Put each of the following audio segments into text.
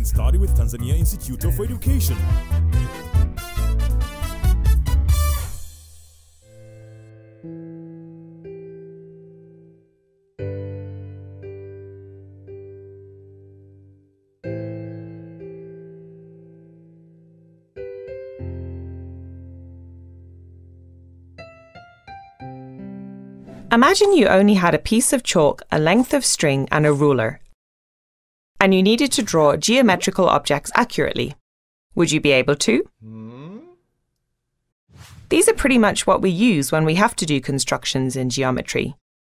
And study with Tanzania Institute of Education. Imagine you only had a piece of chalk, a length of string, and a ruler, and you needed to draw geometrical objects accurately. Would you be able to? These are pretty much what we use when we have to do constructions in geometry.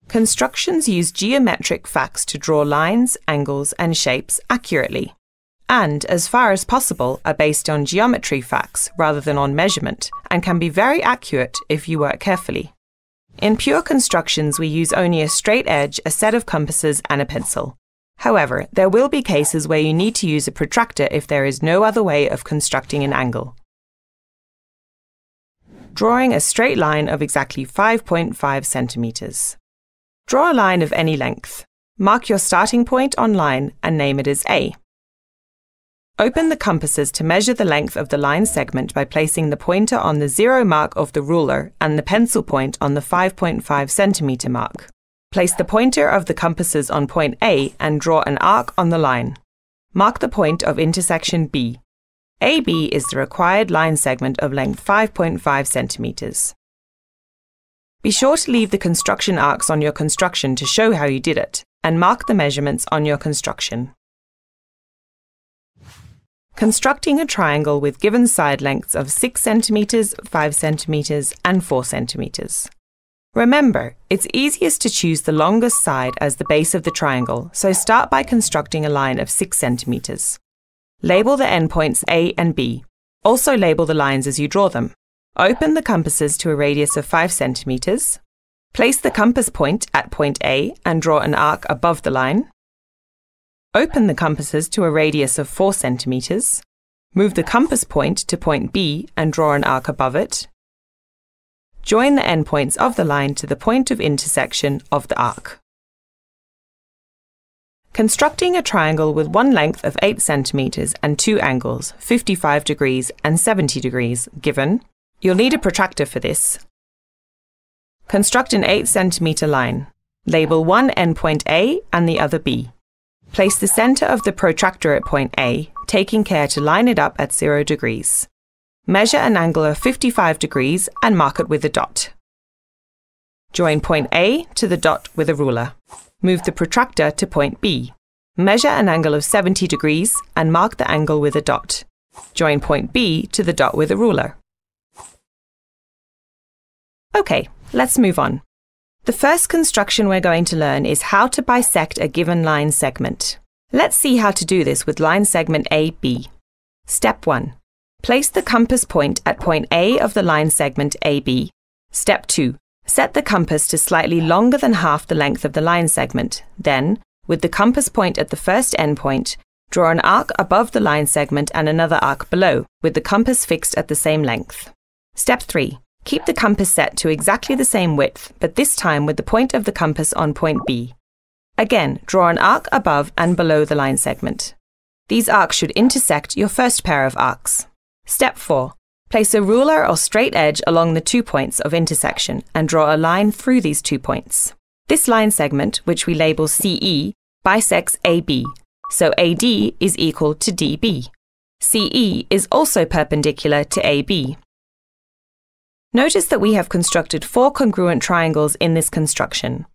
Constructions use geometric facts to draw lines, angles, and shapes accurately, and, as far as possible, are based on geometry facts rather than on measurement, and can be very accurate if you work carefully. In pure constructions, we use only a straight edge, a set of compasses, and a pencil. However, there will be cases where you need to use a protractor if there is no other way of constructing an angle. Drawing a straight line of exactly 5.5 centimeters. Draw a line of any length. Mark your starting point on line and name it as A. Open the compasses to measure the length of the line segment by placing the pointer on the zero mark of the ruler and the pencil point on the 5.5 centimeter mark. Place the pointer of the compasses on point A and draw an arc on the line. Mark the point of intersection B. AB is the required line segment of length 5.5 centimeters. Be sure to leave the construction arcs on your construction to show how you did it, and mark the measurements on your construction. Constructing a triangle with given side lengths of 6 centimeters, 5 centimeters, and 4 centimeters. Remember, it's easiest to choose the longest side as the base of the triangle, so start by constructing a line of 6 centimeters. Label the endpoints A and B. Also label the lines as you draw them. Open the compasses to a radius of 5 centimeters. Place the compass point at point A and draw an arc above the line. Open the compasses to a radius of 4 centimeters. Move the compass point to point B and draw an arc above it. Join the endpoints of the line to the point of intersection of the arc. Constructing a triangle with one length of 8 centimeters and two angles, 55 degrees and 70 degrees, given, you'll need a protractor for this. Construct an 8 centimeter line. Label one endpoint A and the other B. Place the center of the protractor at point A, taking care to line it up at 0 degrees. Measure an angle of 55 degrees and mark it with a dot. Join point A to the dot with a ruler. Move the protractor to point B. Measure an angle of 70 degrees and mark the angle with a dot. Join point B to the dot with a ruler. Okay, let's move on. The first construction we're going to learn is how to bisect a given line segment. Let's see how to do this with line segment AB. Step 1. Place the compass point at point A of the line segment AB. Step 2. Set the compass to slightly longer than half the length of the line segment. Then, with the compass point at the first endpoint, draw an arc above the line segment and another arc below, with the compass fixed at the same length. Step 3. Keep the compass set to exactly the same width, but this time with the point of the compass on point B. Again, draw an arc above and below the line segment. These arcs should intersect your first pair of arcs. Step 4. Place a ruler or straight edge along the two points of intersection and draw a line through these two points. This line segment, which we label CE, bisects AB, so AD is equal to DB. CE is also perpendicular to AB. Notice that we have constructed four congruent triangles in this construction.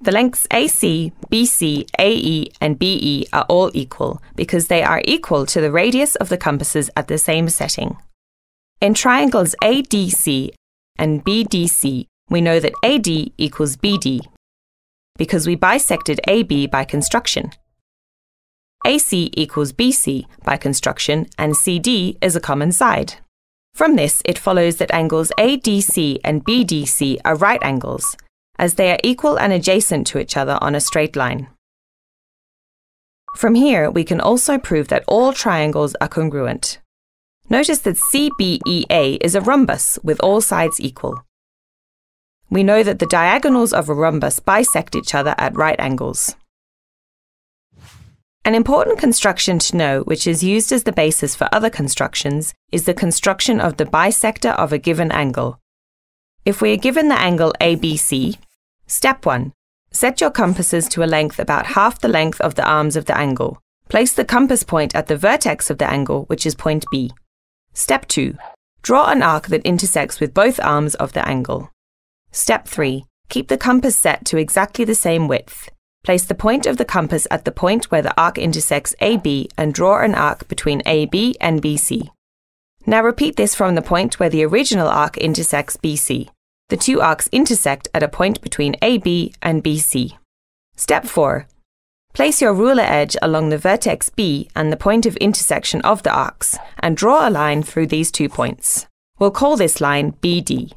The lengths AC, BC, AE, and BE are all equal because they are equal to the radius of the compasses at the same setting. In triangles ADC and BDC, we know that AD equals BD because we bisected AB by construction. AC equals BC by construction and CD is a common side. From this, it follows that angles ADC and BDC are right angles, as they are equal and adjacent to each other on a straight line. From here, we can also prove that all triangles are congruent. Notice that CBEA is a rhombus with all sides equal. We know that the diagonals of a rhombus bisect each other at right angles. An important construction to know, which is used as the basis for other constructions, is the construction of the bisector of a given angle. If we are given the angle ABC, step 1. Set your compasses to a length about half the length of the arms of the angle. Place the compass point at the vertex of the angle, which is point B. Step 2. Draw an arc that intersects with both arms of the angle. Step 3. Keep the compass set to exactly the same width. Place the point of the compass at the point where the arc intersects AB and draw an arc between AB and BC. Now repeat this from the point where the original arc intersects BC. The two arcs intersect at a point between AB and BC. Step 4. Place your ruler edge along the vertex B and the point of intersection of the arcs, and draw a line through these two points. We'll call this line BD.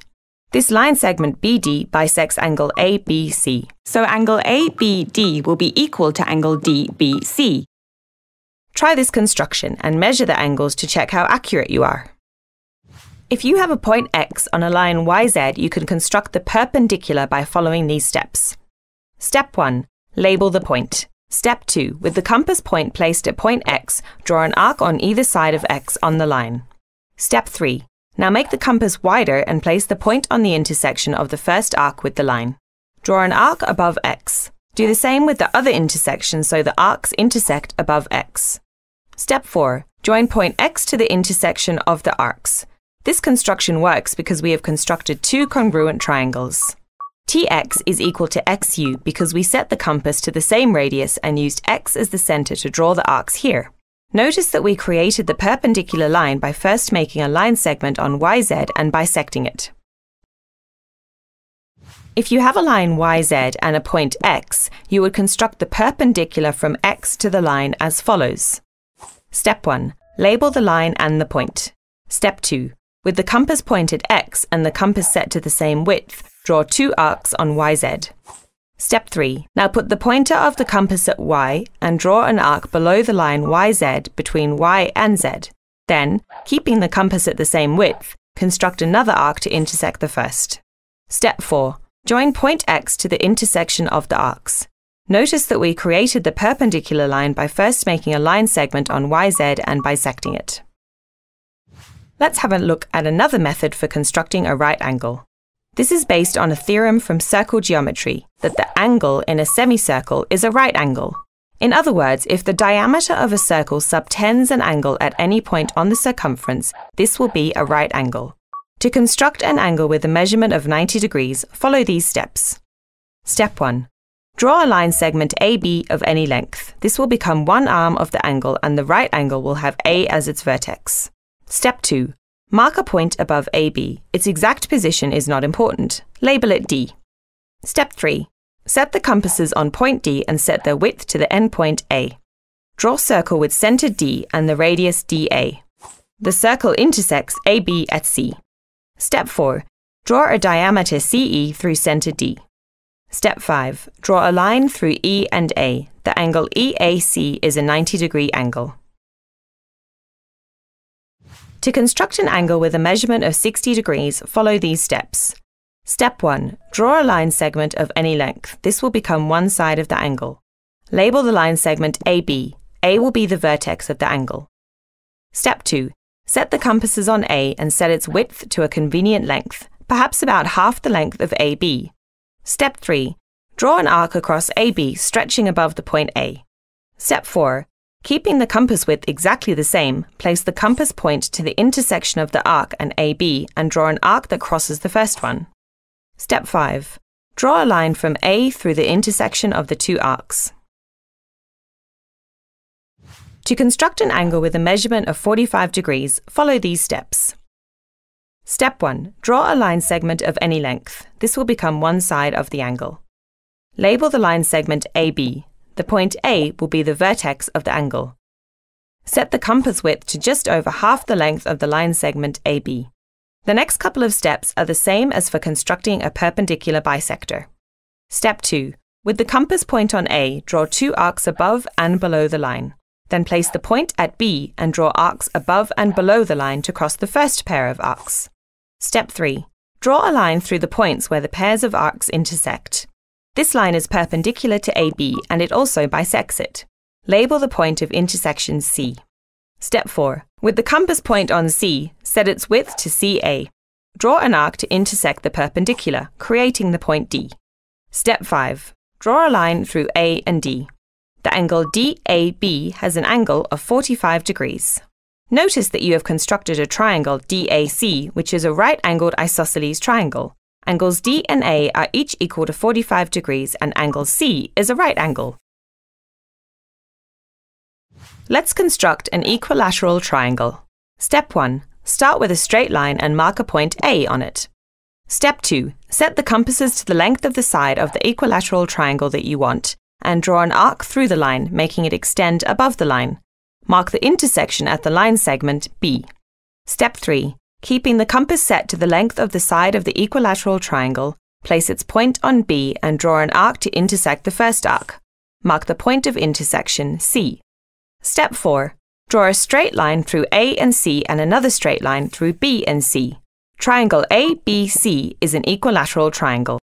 This line segment BD bisects angle ABC, so angle ABD will be equal to angle DBC. Try this construction and measure the angles to check how accurate you are. If you have a point X on a line YZ, you can construct the perpendicular by following these steps. Step 1. Label the point. Step 2. With the compass point placed at point X, draw an arc on either side of X on the line. Step 3. Now make the compass wider and place the point on the intersection of the first arc with the line. Draw an arc above X. Do the same with the other intersection so the arcs intersect above X. Step 4. Join point X to the intersection of the arcs. This construction works because we have constructed two congruent triangles. Tx is equal to xu because we set the compass to the same radius and used x as the centre to draw the arcs here. Notice that we created the perpendicular line by first making a line segment on yz and bisecting it. If you have a line yz and a point x, you would construct the perpendicular from x to the line as follows. Step 1. Label the line and the point. Step 2. With the compass point at x and the compass set to the same width, Draw two arcs on YZ. Step 3. Now put the pointer of the compass at Y and draw an arc below the line YZ between Y and Z. Then, keeping the compass at the same width, construct another arc to intersect the first. Step 4. Join point X to the intersection of the arcs. Notice that we created the perpendicular line by first making a line segment on YZ and bisecting it. Let's have a look at another method for constructing a right angle. This is based on a theorem from circle geometry that the angle in a semicircle is a right angle. In other words, if the diameter of a circle subtends an angle at any point on the circumference, this will be a right angle. To construct an angle with a measurement of 90 degrees, follow these steps. Step 1. Draw a line segment AB of any length. This will become one arm of the angle and the right angle will have A as its vertex. Step 2. Mark a point above AB. Its exact position is not important. Label it D. Step 3. Set the compasses on point D and set their width to the endpoint A. Draw circle with center D and the radius DA. The circle intersects AB at C. Step 4. Draw a diameter CE through center D. Step 5. Draw a line through E and A. The angle EAC is a 90 degree angle. To construct an angle with a measurement of 60 degrees, follow these steps. Step 1. Draw a line segment of any length. This will become one side of the angle. Label the line segment AB. A will be the vertex of the angle. Step 2. Set the compasses on A and set its width to a convenient length, perhaps about half the length of AB. Step 3. Draw an arc across AB stretching above the point A. Step 4. Keeping the compass width exactly the same, place the compass point to the intersection of the arc and AB and draw an arc that crosses the first one. Step 5. Draw a line from A through the intersection of the two arcs. To construct an angle with a measurement of 45 degrees, follow these steps. Step 1. Draw a line segment of any length. This will become one side of the angle. Label the line segment AB the point A will be the vertex of the angle. Set the compass width to just over half the length of the line segment AB. The next couple of steps are the same as for constructing a perpendicular bisector. Step 2. With the compass point on A, draw two arcs above and below the line. Then place the point at B and draw arcs above and below the line to cross the first pair of arcs. Step 3. Draw a line through the points where the pairs of arcs intersect. This line is perpendicular to AB and it also bisects it. Label the point of intersection C. Step 4. With the compass point on C, set its width to CA. Draw an arc to intersect the perpendicular, creating the point D. Step 5. Draw a line through A and D. The angle DAB has an angle of 45 degrees. Notice that you have constructed a triangle DAC, which is a right-angled isosceles triangle. Angles D and A are each equal to 45 degrees and angle C is a right angle. Let's construct an equilateral triangle. Step 1. Start with a straight line and mark a point A on it. Step 2. Set the compasses to the length of the side of the equilateral triangle that you want and draw an arc through the line, making it extend above the line. Mark the intersection at the line segment B. Step 3. Keeping the compass set to the length of the side of the equilateral triangle, place its point on B and draw an arc to intersect the first arc. Mark the point of intersection C. Step 4. Draw a straight line through A and C and another straight line through B and C. Triangle ABC is an equilateral triangle.